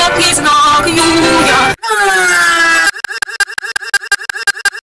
India, please